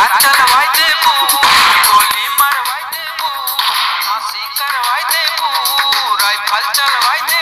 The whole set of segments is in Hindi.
पटाखा चलवाई देबू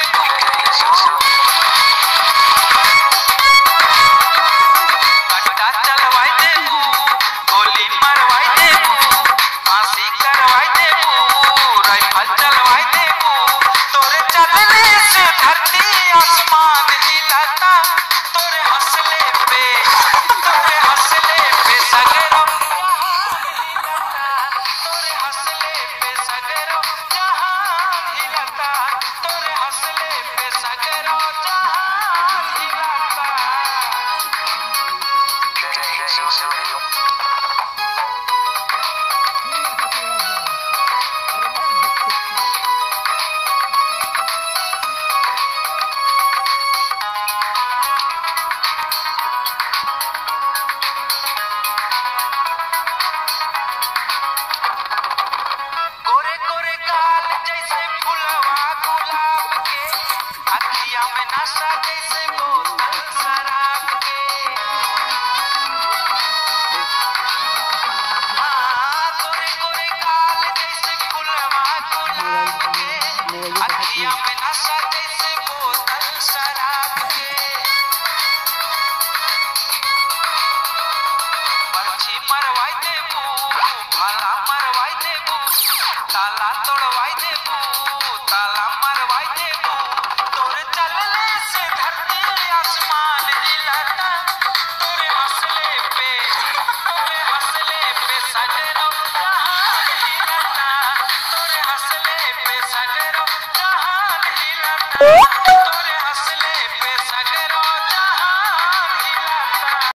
कैसे